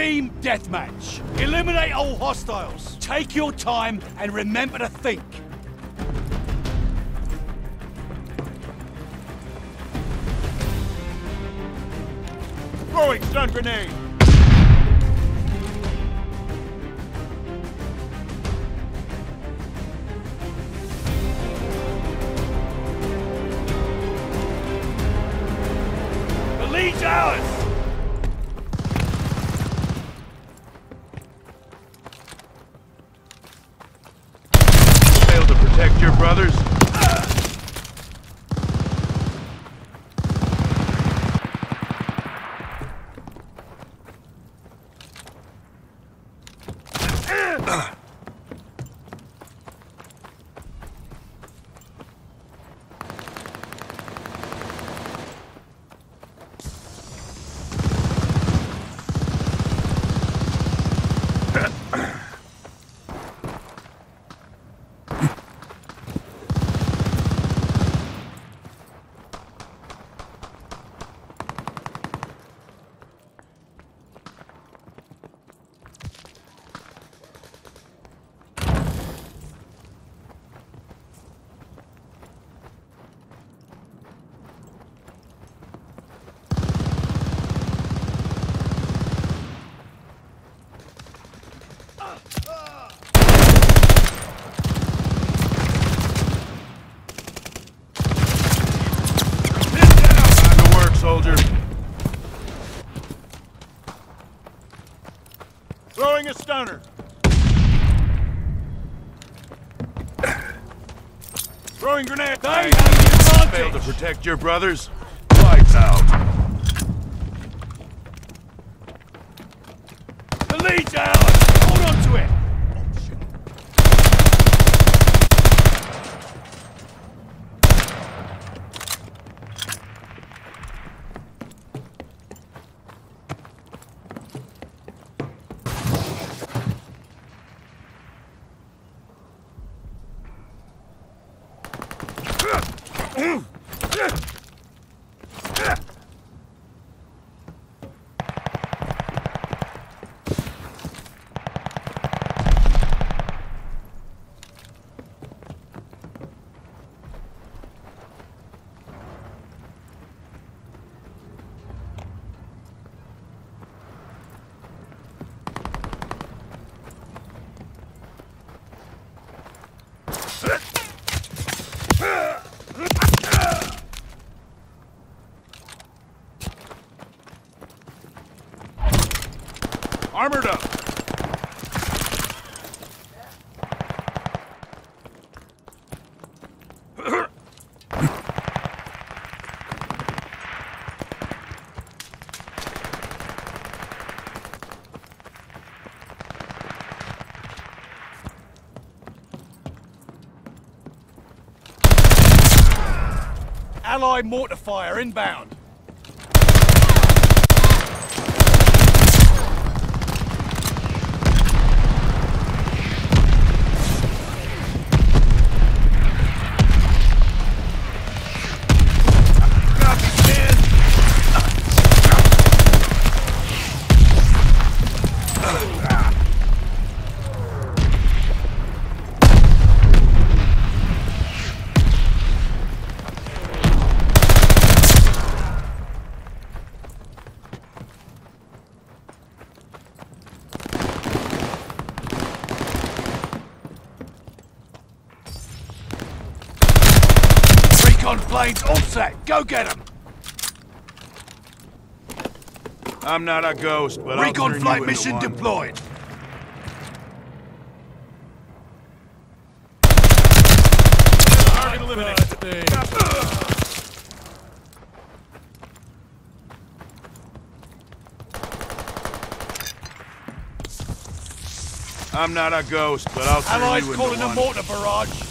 Team Deathmatch. Eliminate all hostiles. Take your time and remember to think. Throwing stun grenade! The lead's ours! Failed to protect your brothers? Time to work, soldier. Throwing a stunner. Throwing grenade. They Failed to protect your brothers? Lights out. The lead's ours. Hold on to it. Armored up. Allied mortar fire inbound. Go get him! I'm not a ghost, but I'll Recon turn flight mission one. deployed. Target eliminated. I'm not a ghost, but I'll turn Allies you into calling a mortar barrage.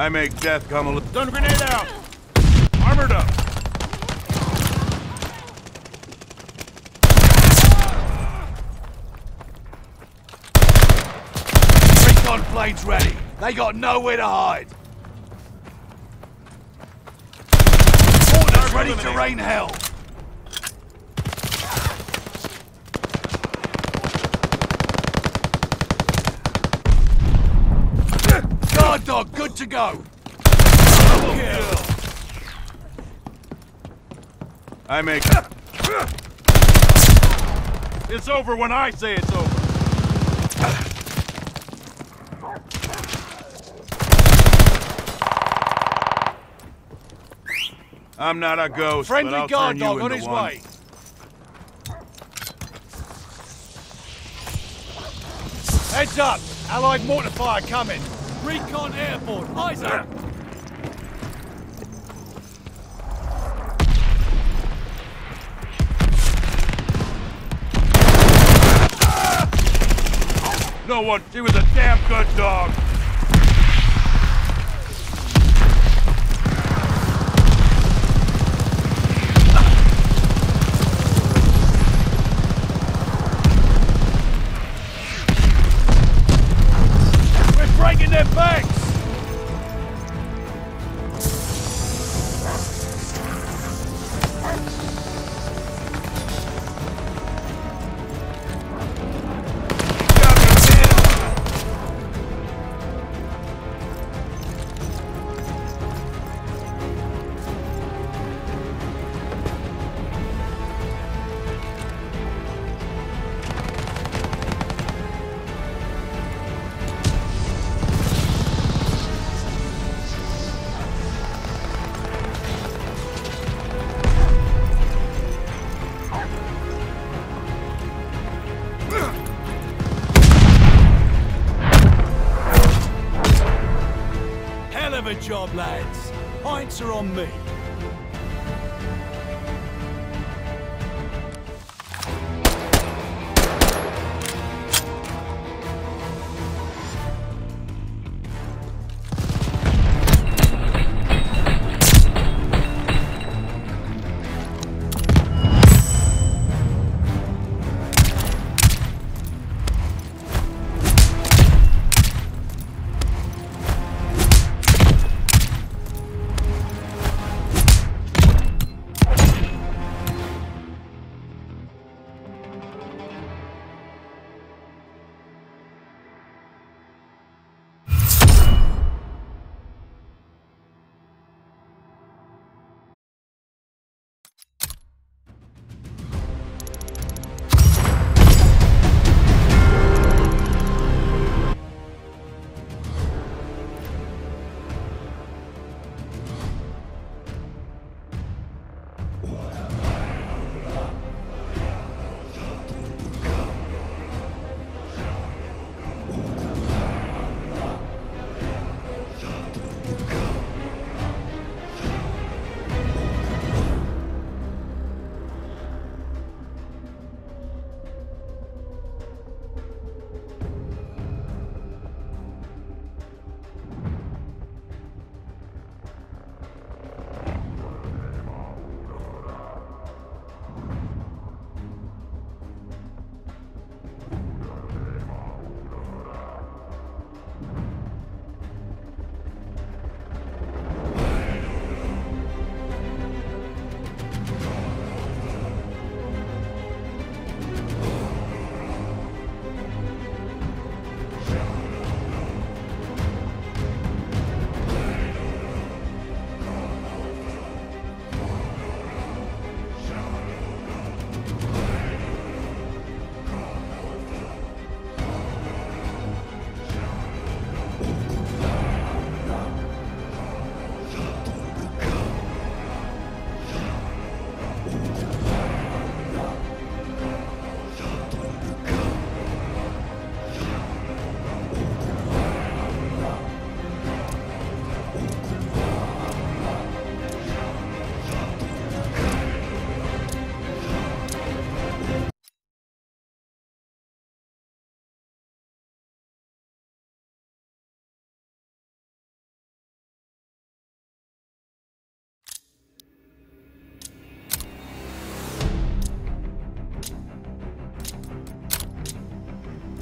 I make death come a little. Stun grenade out! Armored up! Recon planes ready. They got nowhere to hide. Ordnance ready to rain hell. Dog, good to go. I make. it. It's over when I say it's over. I'm not a ghost, but Friendly I'll guard turn dog on his one. way. Heads up! Allied mortar fire coming. Recon. Eyes up. No one. She was a damn good dog. Job, lads. Pints are on me.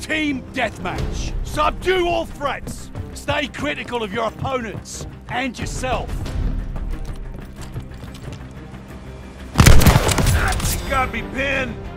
Team deathmatch. Subdue all threats. Stay critical of your opponents and yourself. He got me pinned!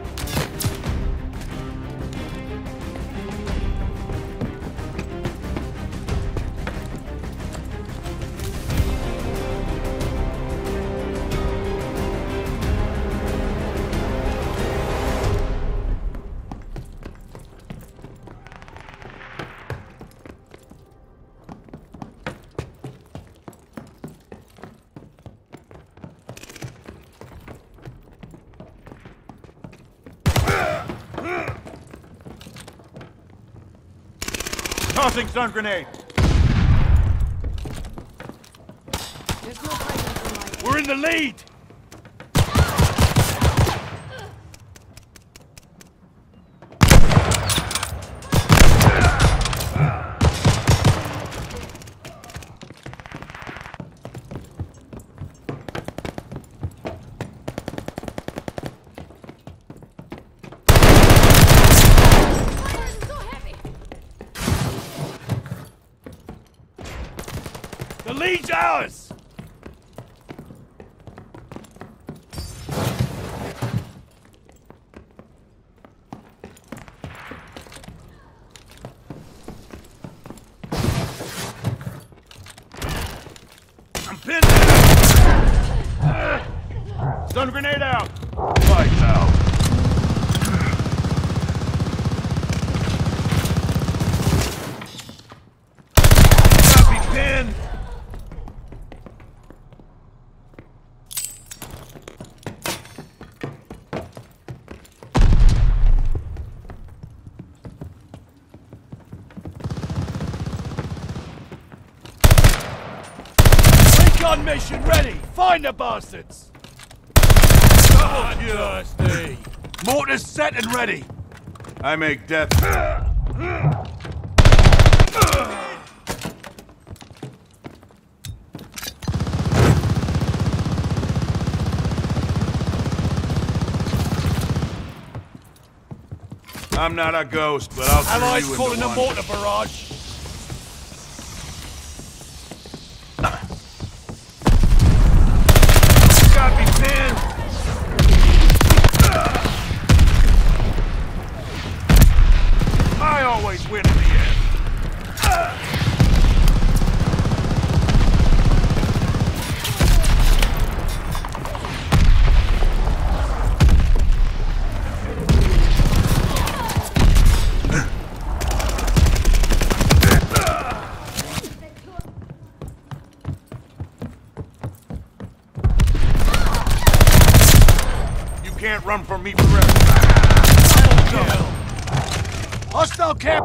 Tossing stun grenade! There's no hiding my We're in the lead! Fire is so heavy! The lead's ours! I'm pinned down! Stun grenade out! Lights out! Got me pinned! Recon mission ready! Find the bastards! Bloodthirsty! Mortars set and ready! I make death. I'm not a ghost, but I'll Allies you into calling one. mortar barrage.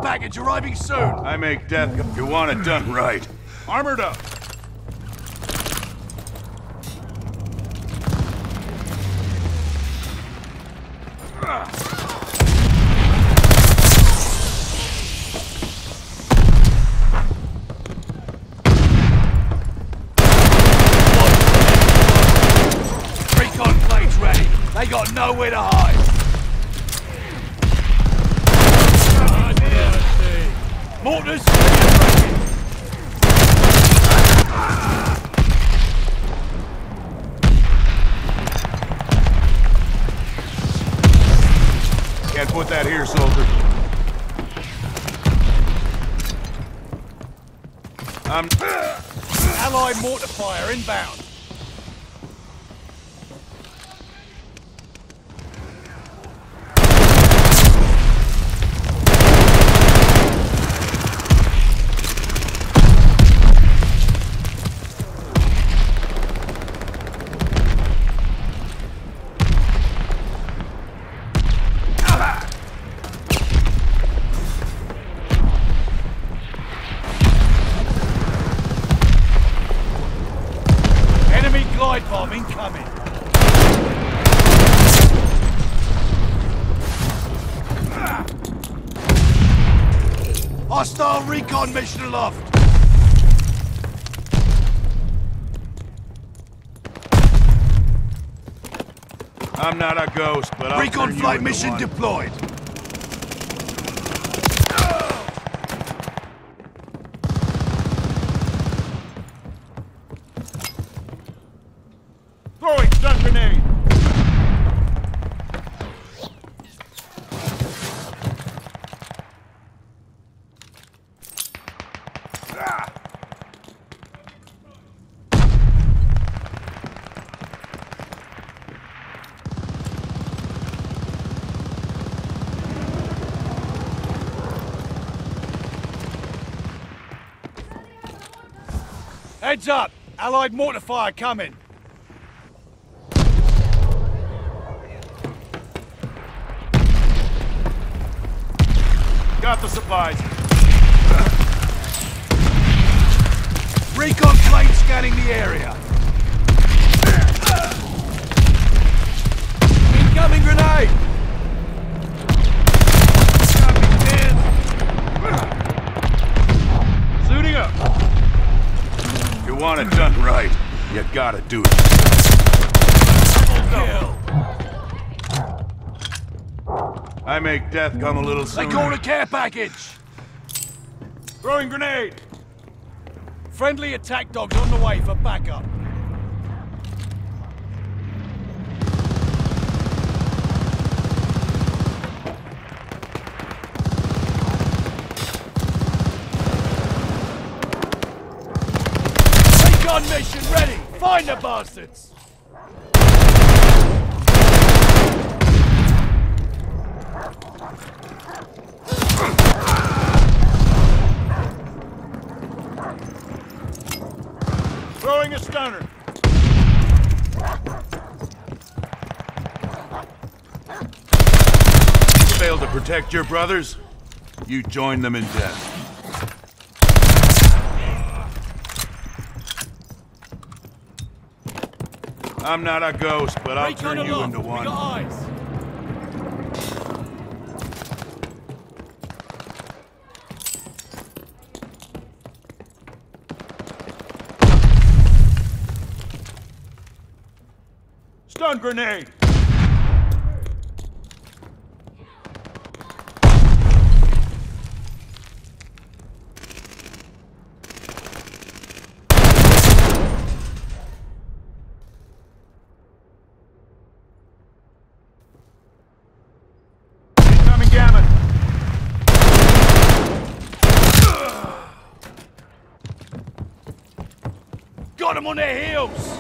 Package arriving soon. I make death. You want it done right. Armored up. I'm. Allied mortar fire inbound. One mission left. I'm not a ghost, but I'll Recon flight mission one. deployed. Throwing Heads up! Allied mortar fire coming! Got the supplies. Recon plane scanning the area. Incoming grenade! Got me pinned. Suiting up. You want it done right, you gotta do it. I make death come a little sooner. call a care package! Throwing grenade. Friendly attack dogs on the way for backup. Recon mission ready! Find the bastards! Throwing a stunner. Failed to protect your brothers? You join them in death. I'm not a ghost, but I'll turn you into one. Stun grenade! Incoming gamut! Got them on their heels!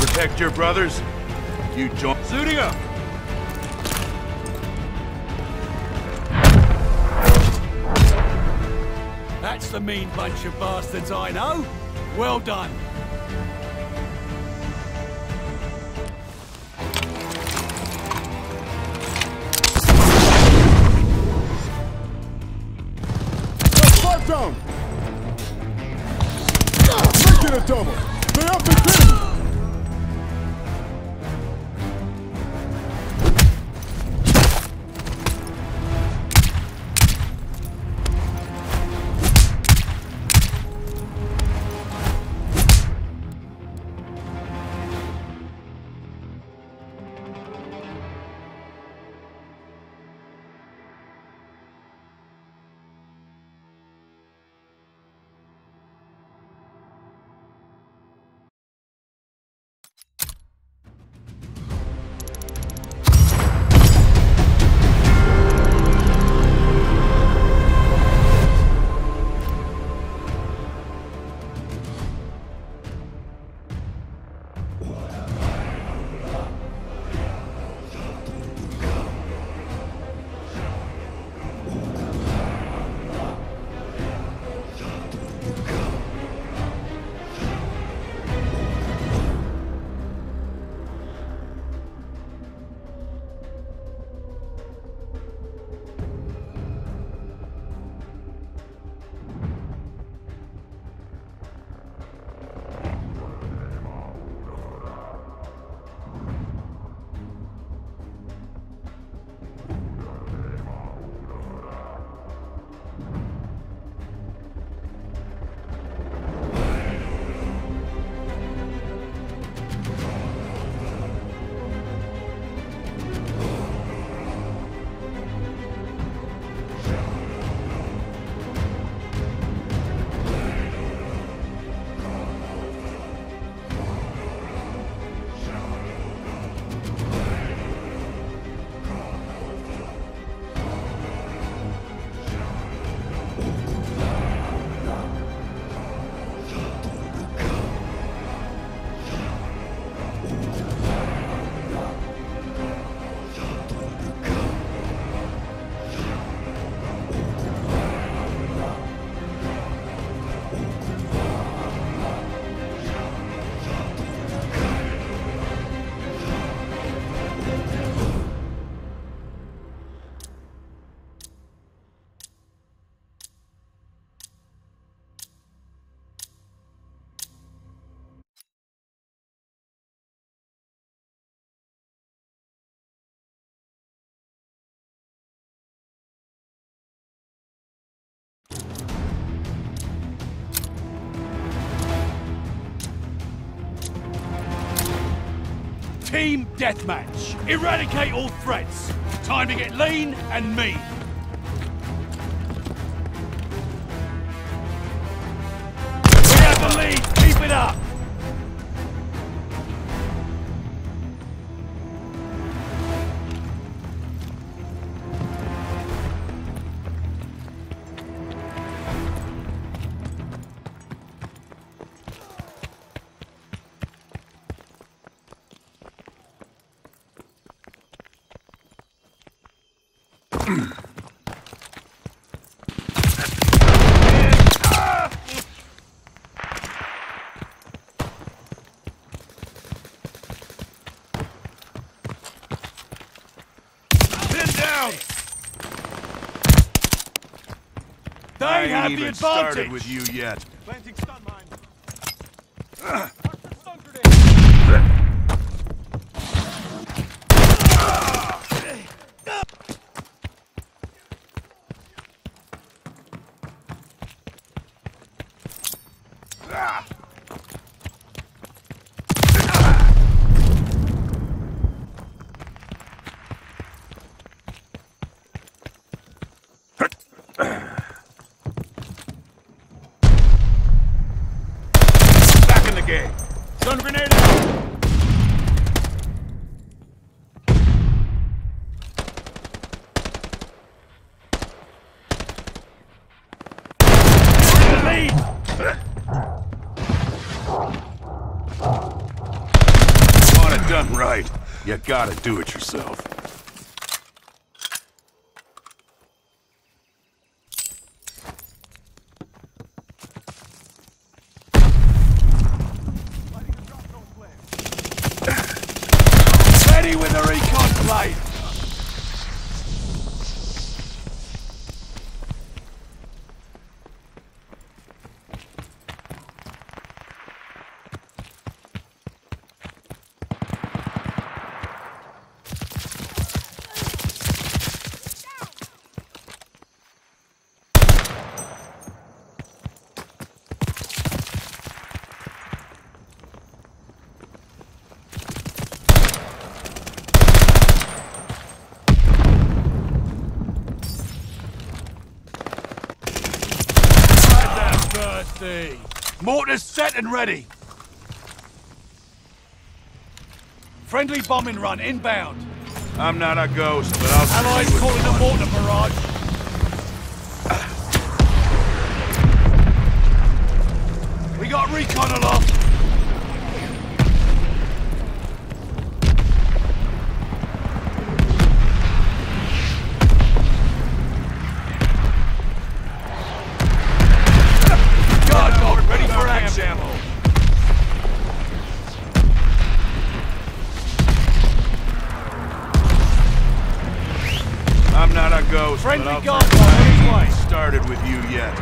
Protect your brothers? You join. Suiting up! That's the mean bunch of bastards I know. Well done. Team deathmatch. Eradicate all threats. Time to get lean and mean. We have the lead. Keep it up. They I have the even started with you yet. Planting stun mine. Back in the game. Stun grenade out! The lead. Want it done right, you gotta do it yourself. Ready with the recon plate. Thirsty. Mortars set and ready. Friendly bombing run inbound. I'm not a ghost, but I'll see Allies you with calling a mortar barrage. We got recon aloft. Guard dog ready for action. ammo. I'm not a ghost, Friendly but I'll guard I dog ain't on even his way. started with you yet.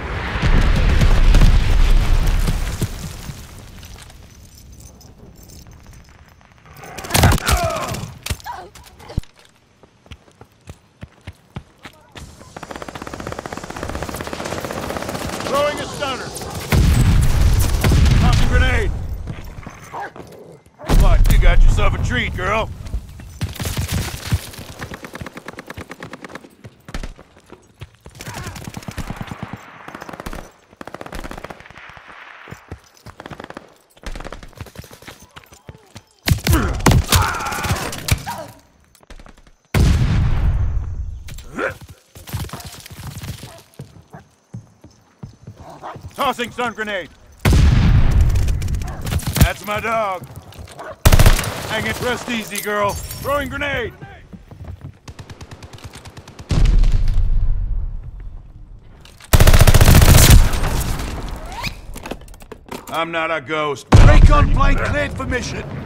Throwing a stunner. Tossing grenade. What? You got yourself a treat, girl. Tossing stun grenade. That's my dog. Hang it, rest easy, girl. Throwing grenade. I'm not a ghost. Recon plane cleared for mission.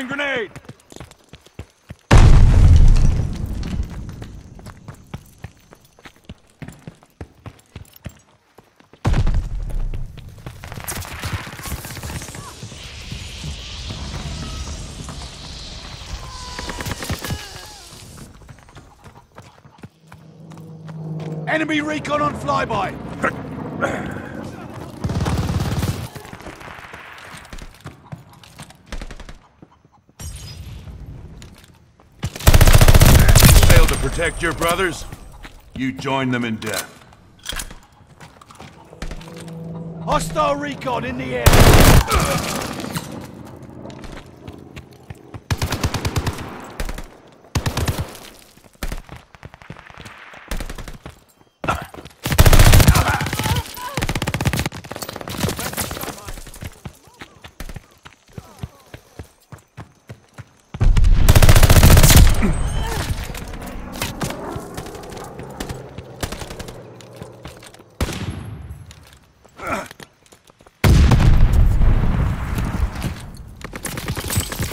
Throwing grenade! Enemy recon on flyby! Failed to protect your brothers? You join them in death. Hostile recon in the air!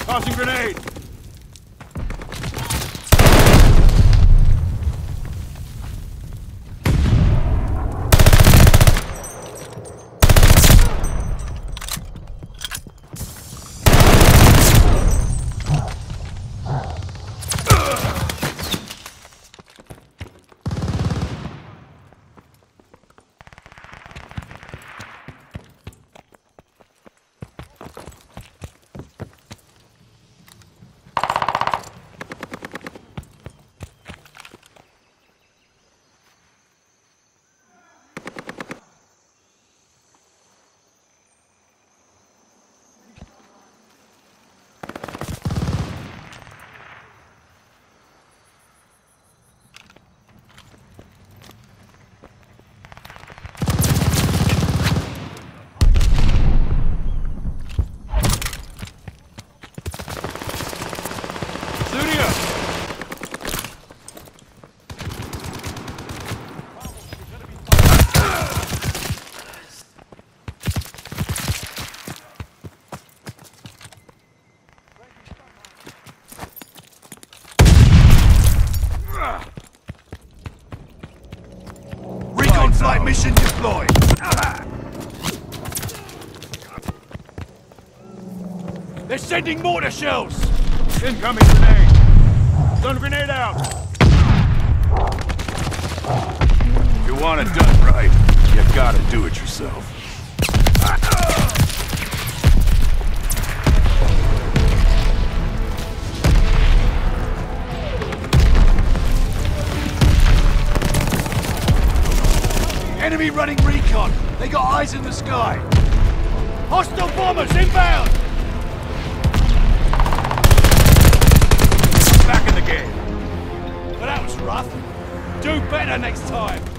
Tossing grenade! Flight mission deployed! They're sending mortar shells! Incoming grenade! Stun grenade out! You want it done right, you gotta do it yourself. Enemy running recon! They got eyes in the sky! Hostile bombers inbound! Do better next time!